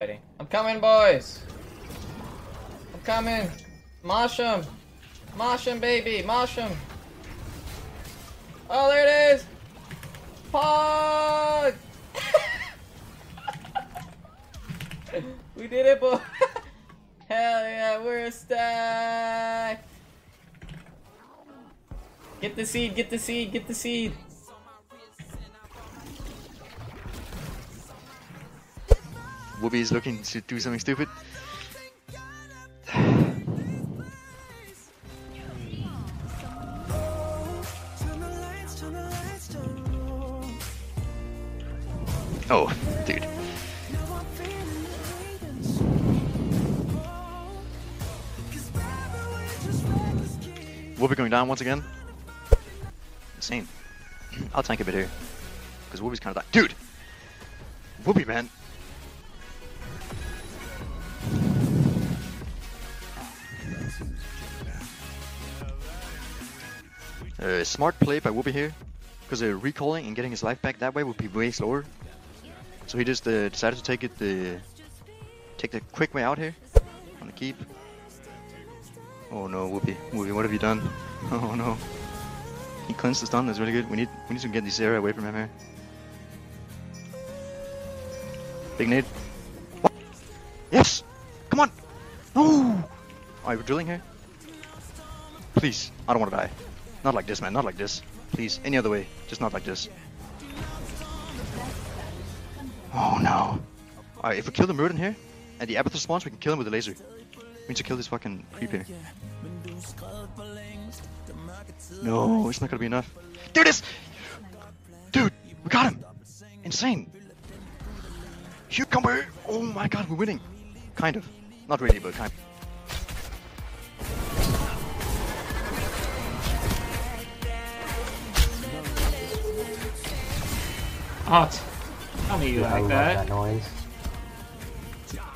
I'm coming, boys. I'm coming. Mosh 'em. Mosh 'em, baby. Mosh 'em. Oh, there it is. Pog. we did it, boy. Hell yeah, we're a stack. Get the seed, get the seed, get the seed. Whoopi is looking to do something stupid. Oh, dude. Whoopi going down once again. Insane. I'll tank a bit here. Because Whoopi's kind of that. Dude! Whoopi, man. Uh, smart play by Whoopi here, because uh, recalling and getting his life back that way would be way slower. So he just uh, decided to take it the take the quick way out here on the keep. Oh no, Whoopi, Whoopi, what have you done? Oh no. He cleansed the stun. That's really good. We need we need to get this area away from him here. Big nade. What? Yes. Come on. No. Are you drilling here? Please, I don't want to die. Not like this, man. Not like this. Please, any other way. Just not like this. Oh no. Alright, if we kill the Murden here, and the Abathur spawns, we can kill him with a laser. We need to kill this fucking creep. No, it's not gonna be enough. There it is! Dude, we got him! Insane! Cucumber! Oh my god, we're winning! Kind of. Not really, but kind of. Oh, t- tell me you Yeah, like love that. that noise.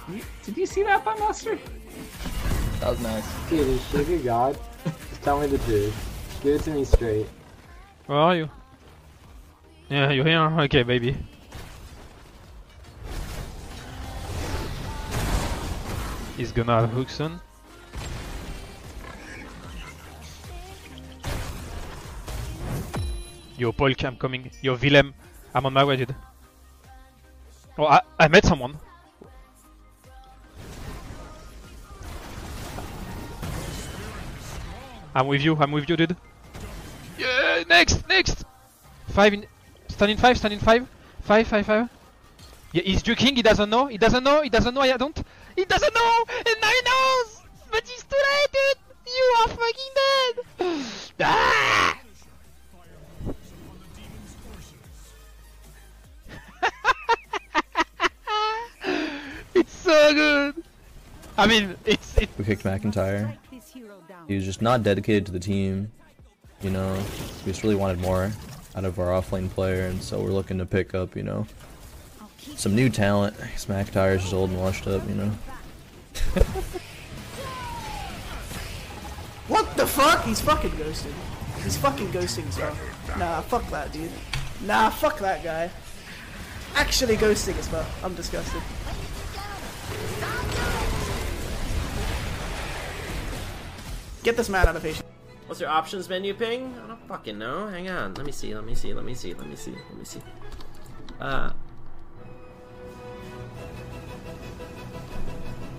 You- Did you see that, Buttmaster? That was nice. Dude, is sugar god? Just tell me the truth. Give it to me straight. Where are you? Yeah, you're here? Okay, baby. He's gonna hook soon. Yo, Paul, I'm coming. Yo, Willem, I'm on my way, dude. Oh, I, I met someone. I'm with you, I'm with you, dude. Yeah, next, next! Five in. Stand in five, stand in five. Five, five, five. Yeah, he's joking, he doesn't know, he doesn't know, he doesn't know, I don't. He doesn't know! And I mean, it's it. We kicked McIntyre. He was just not dedicated to the team. You know, we just really wanted more out of our offlane player, and so we're looking to pick up, you know, some new talent. Because McIntyre's just old and washed up, you know. What the fuck? He's fucking ghosted. He's fucking ghosting as well. Nah, fuck that dude. Nah, fuck that guy. Actually ghosting as well. I'm disgusted. Get this man out of patient. What's your options menu ping? I don't fucking know. Hang on. Let me see. Let me see. Let me see. Let me see. Let me see. Uh.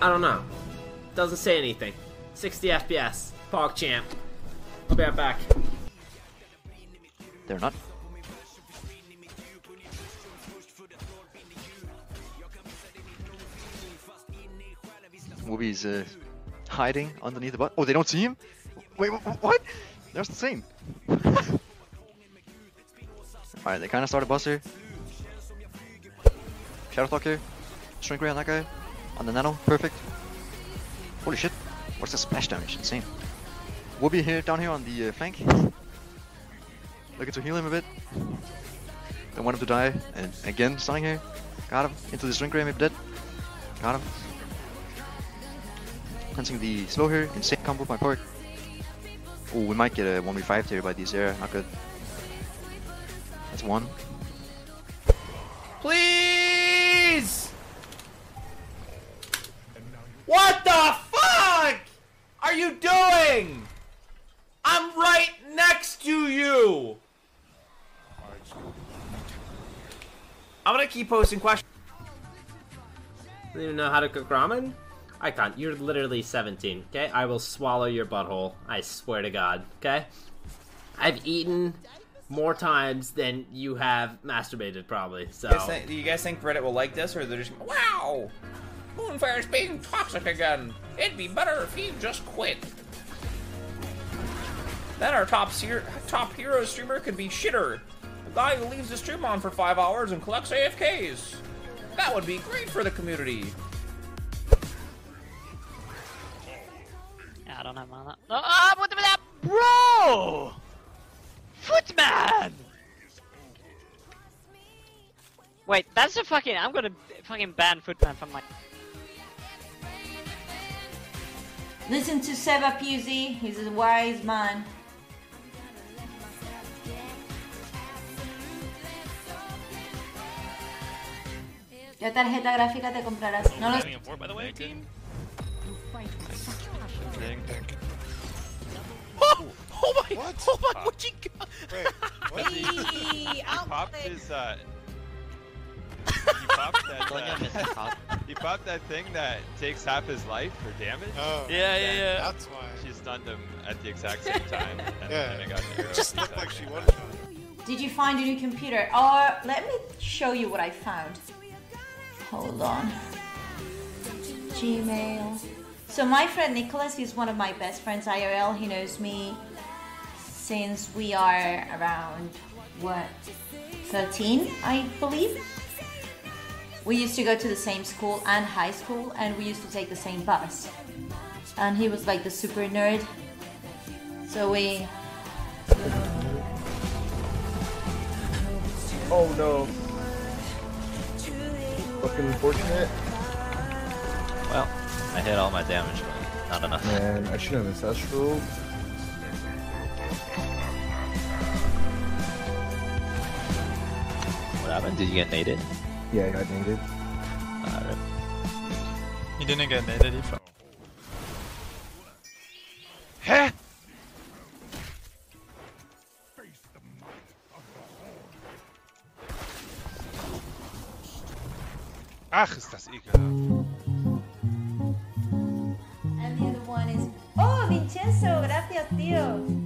I don't know. Doesn't say anything. 60 FPS. Pog champ. I'll be right back. They're not. Whoopi's uh, hiding underneath the butt. Oh, they don't see him? Wait, wh- wh- what? They're the same. Alright, they kind of started Buster. Shadowstalk here. Shrink Ray on that guy. On the Nano. Perfect. Holy shit. What's the splash damage? Insane. Whoopi here, down here on the uh, flank. Looking to heal him a bit. Don't want him to die. And again, stunning here. Got him. Into the Shrink Ray, maybe dead. Got him. Cleansing the slow here. Insane combo by Pork. Oh, we might get a 1v5 here by these air. Not good. That's one. Please! What the fuck are you doing? I'm right next to you. I'm gonna keep posting questions. I don't even know how to cook ramen? Icon, you're literally 17, okay? I will swallow your butthole. I swear to God, okay? I've eaten more times than you have masturbated, probably, so... You think- do you guys think Reddit will like this, or they're just wow? Moonfire's being toxic again. It'd be better if he just quit. Then our top top hero streamer could be Shitter, the guy who leaves the stream on for five hours and collects AFKs. That would be great for the community. I don't have mana. No, ah, what the that, bro? Footman. Wait, that's a fucking. I'm gonna fucking ban Footman from my. Listen to Seba Pusey, he's a wise man. ¿Qué tarjeta gráfica te comprarás? No lo sé. by the way, team. Oh, oh my! Oh my! What you got? Wait, what? Hey, he popped his uh. He popped that. Uh, he popped that thing that takes half his life for damage. Oh, yeah, yeah, yeah. That's why. She stunned him at the exact same time, and Yeah. then it got the. Just looked like she one Did you find a new computer? Or let me show you what I found. Hold on. Gmail. So my friend Nicholas is one of my best friends IRL. He knows me since we are around what 13, I believe. We used to go to the same school and high school, and we used to take the same bus. And he was like the super nerd. So we Oh no. Fucking unfortunate. Well, I hit all my damage, but not enough. Man, I should have ancestral. What happened? Did you get naded? Yeah, I got needed. Alright. You didn't get naded if Hä? Ach, ist das ekelhaft. Gracias, tío.